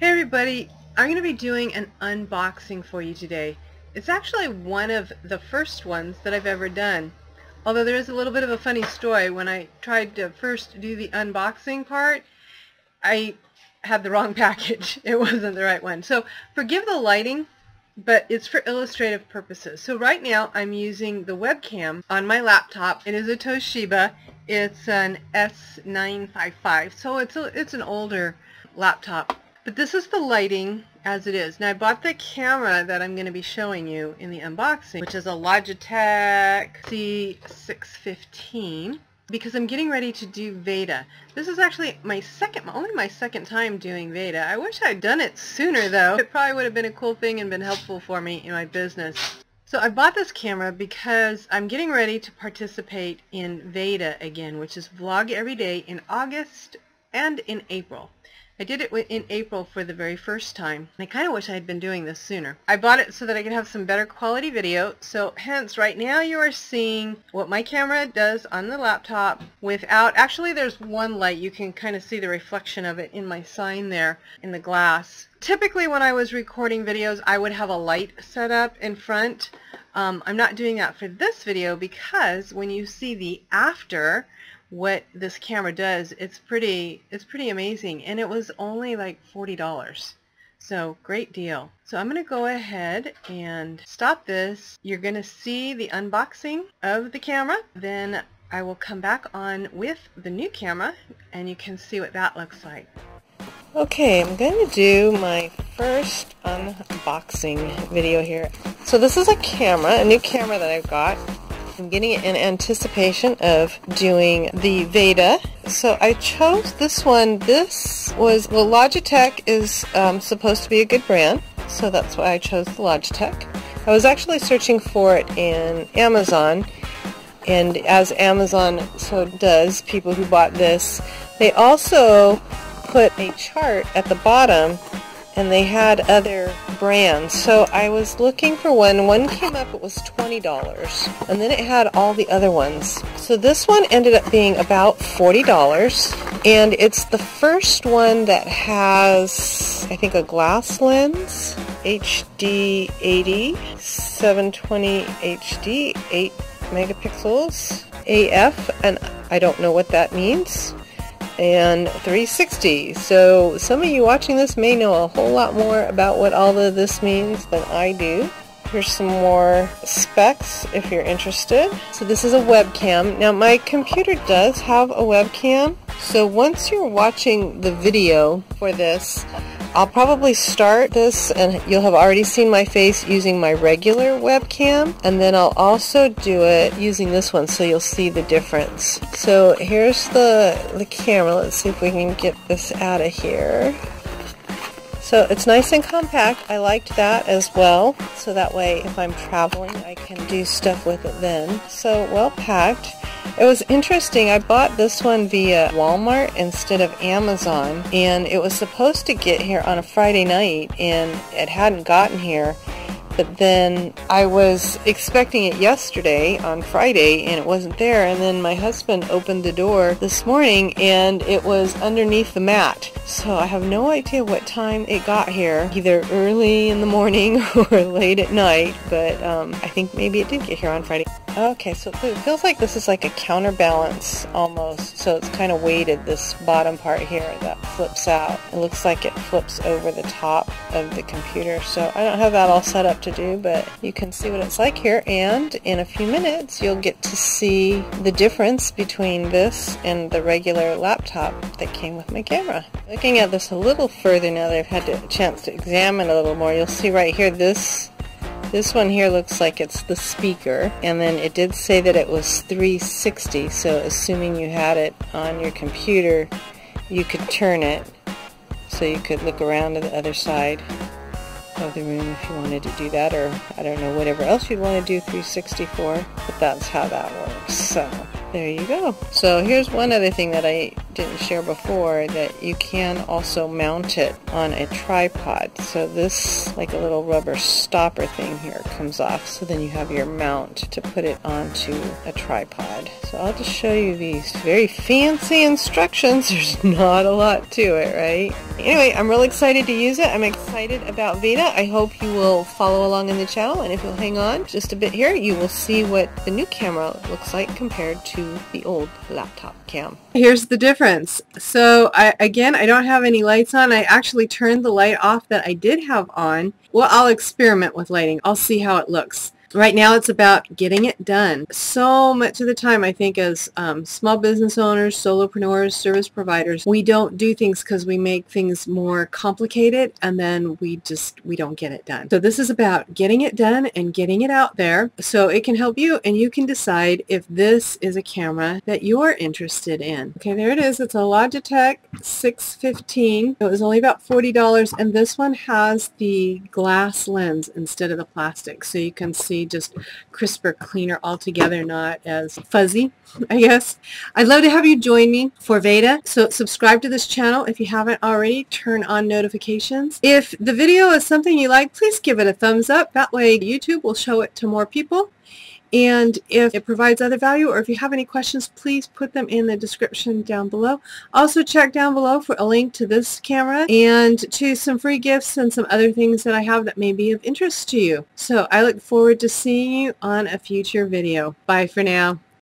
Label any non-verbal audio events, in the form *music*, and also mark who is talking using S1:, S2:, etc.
S1: Hey everybody, I'm going to be doing an unboxing for you today. It's actually one of the first ones that I've ever done. Although there is a little bit of a funny story. When I tried to first do the unboxing part, I had the wrong *laughs* package. It wasn't the right one. So forgive the lighting, but it's for illustrative purposes. So right now I'm using the webcam on my laptop. It is a Toshiba. It's an S955. So it's, a, it's an older laptop. But this is the lighting as it is. Now I bought the camera that I'm going to be showing you in the unboxing, which is a Logitech C615 because I'm getting ready to do Veda. This is actually my second, only my second time doing Veda. I wish I'd done it sooner though. It probably would have been a cool thing and been helpful for me in my business. So I bought this camera because I'm getting ready to participate in Veda again, which is vlog every day in August and in April. I did it in April for the very first time. I kind of wish I had been doing this sooner. I bought it so that I could have some better quality video. So hence right now you are seeing what my camera does on the laptop without, actually there's one light. You can kind of see the reflection of it in my sign there in the glass. Typically when I was recording videos I would have a light set up in front. Um, I'm not doing that for this video because when you see the after what this camera does, it's pretty, it's pretty amazing. And it was only like $40. So great deal. So I'm going to go ahead and stop this. You're going to see the unboxing of the camera. Then I will come back on with the new camera and you can see what that looks like. Okay, I'm going to do my first unboxing video here. So this is a camera, a new camera that I've got. I'm getting it in anticipation of doing the Veda. So I chose this one. This was, well, Logitech is um, supposed to be a good brand, so that's why I chose the Logitech. I was actually searching for it in Amazon, and as Amazon so does, people who bought this, they also put a chart at the bottom and they had other brands. So I was looking for one. One came up, it was $20. And then it had all the other ones. So this one ended up being about $40. And it's the first one that has, I think, a glass lens. HD 80, 720 HD, 8 megapixels, AF, and I don't know what that means and 360. So some of you watching this may know a whole lot more about what all of this means than I do. Here's some more specs if you're interested. So this is a webcam. Now my computer does have a webcam. So once you're watching the video for this, I'll probably start this and you'll have already seen my face using my regular webcam and then I'll also do it using this one so you'll see the difference. So here's the, the camera. Let's see if we can get this out of here. So it's nice and compact. I liked that as well. So that way if I'm traveling I can do stuff with it then. So well packed. It was interesting. I bought this one via Walmart instead of Amazon, and it was supposed to get here on a Friday night, and it hadn't gotten here but then I was expecting it yesterday on Friday and it wasn't there and then my husband opened the door this morning and it was underneath the mat so I have no idea what time it got here either early in the morning *laughs* or late at night but um, I think maybe it did get here on Friday okay so it feels like this is like a counterbalance almost so it's kind of weighted this bottom part here that flips out it looks like it flips over the top of the computer so I don't have that all set up to do, but you can see what it's like here. And in a few minutes, you'll get to see the difference between this and the regular laptop that came with my camera. Looking at this a little further now that I've had a chance to examine a little more, you'll see right here this this one here looks like it's the speaker, and then it did say that it was 360, so assuming you had it on your computer, you could turn it so you could look around to the other side of the room if you wanted to do that or I don't know whatever else you'd want to do 364 but that's how that works so there you go. So here's one other thing that I didn't share before that you can also mount it on a tripod. So this, like a little rubber stopper thing here, comes off. So then you have your mount to put it onto a tripod. So I'll just show you these very fancy instructions. *laughs* There's not a lot to it, right? Anyway, I'm really excited to use it. I'm excited about Veda. I hope you will follow along in the channel, and if you'll hang on just a bit here, you will see what the new camera looks like compared to the old laptop cam. Here's the difference. So I, again, I don't have any lights on. I actually turned the light off that I did have on. Well, I'll experiment with lighting. I'll see how it looks. Right now it's about getting it done. So much of the time I think as um, small business owners, solopreneurs, service providers, we don't do things because we make things more complicated and then we just, we don't get it done. So this is about getting it done and getting it out there so it can help you and you can decide if this is a camera that you're interested in. Okay, there it is. It's a Logitech 615. It was only about $40 and this one has the glass lens instead of the plastic so you can see just crisper, cleaner altogether, not as fuzzy, I guess. I'd love to have you join me for Veda. So subscribe to this channel if you haven't already. Turn on notifications. If the video is something you like, please give it a thumbs up. That way YouTube will show it to more people. And if it provides other value or if you have any questions, please put them in the description down below. Also check down below for a link to this camera and to some free gifts and some other things that I have that may be of interest to you. So I look forward to seeing you on a future video. Bye for now.